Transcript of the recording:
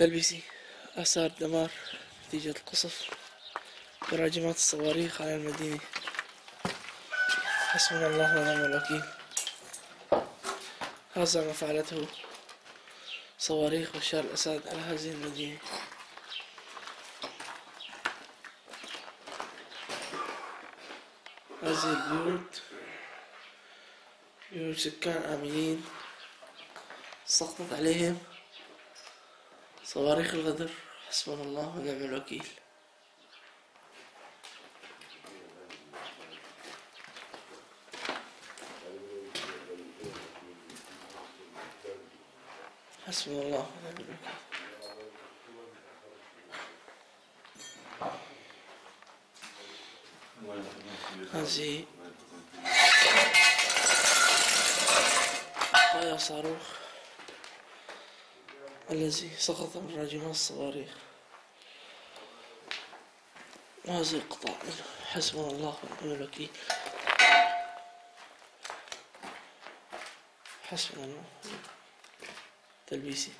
تلبيسي آثار دمار نتيجة القصف براجمات الصواريخ على المدينة. حسبنا الله ونعم الوكيل. هذا ما فعلته صواريخ بشار الأسد على هذه المدينة. هذه البيوت بيوت سكان آمنين سقطت عليهم. صواريخ الغدر حسبنا الله ونعم الوكيل. حسبنا الله ونعم الوكيل. هذه صاروخ. الذي سقط من راجمات الصواريخ وهذا منه. حسبنا الله ونعم الوكيل. حسبنا الله. تلبيسي.